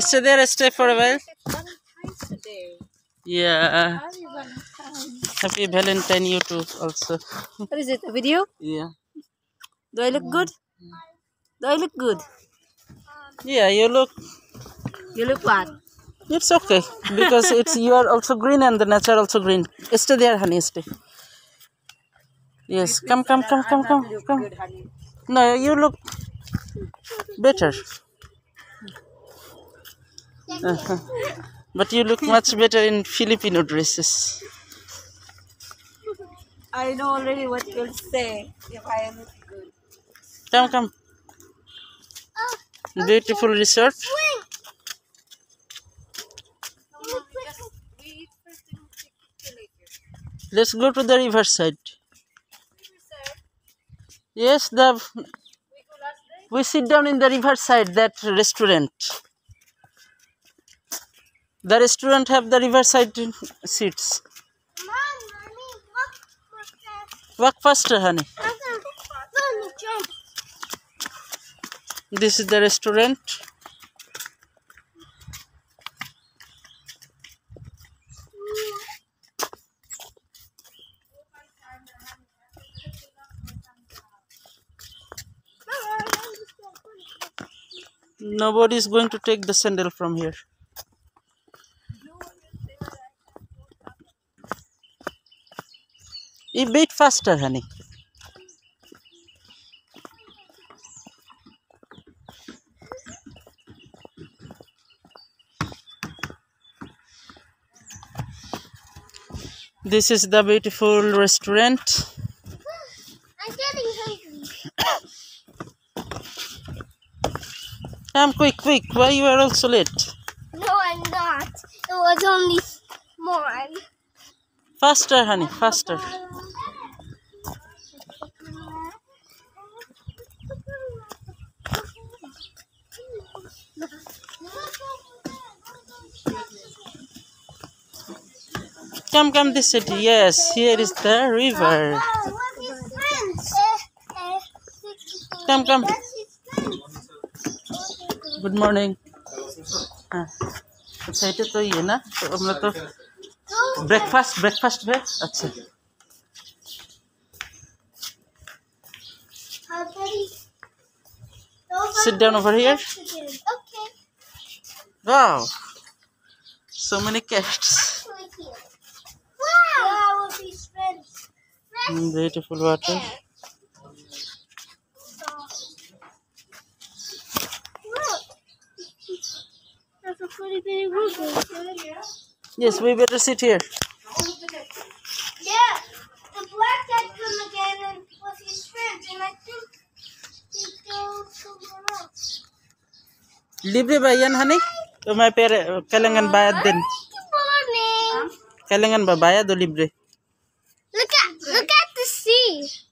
Stay there, stay for a while. Yeah. Happy Valentine you too also. What is it? A video? Yeah. Do I look good? Do I look good? Yeah, you look You look what? it's okay because it's you are also green and the nature also green. Stay there, honey, stay. Yes, come, come, come, come, come, come. No, you look better. Uh-huh. But you look much better in Filipino dresses. I know already what you'll say if I look good. Come, come. Beautiful resort. Let's go to the riverside. Yes, the we sit down in the riverside. That restaurant. The restaurant have the riverside seats. Walk faster, honey. This is the restaurant. Nobody is going to take the sandal from here. You beat faster, honey. This is the beautiful restaurant. I'm getting hungry. Come quick, quick. Why you are also late? No, I'm not. It was only one. Faster, honey, faster. Come, come, this city. Yes, here is the river. Come, come. Good morning. হ্যাঁ আচ্ছা এটা তো ইয়ে না তো আমরা তো breakfast breakfast में अच्छा Sit down over here. Okay. Wow. So many cats. Wow. Mm, beautiful water. Look. That's a pretty big river. Yes, we better sit here. Yeah, the black cat come again and with his friends, and I think he goes somewhere else. Libre ba yan, honey? O may pera, uh, kailangan bayad din. Good morning. Kailangan ba bayad o libre? Look at look at the sea.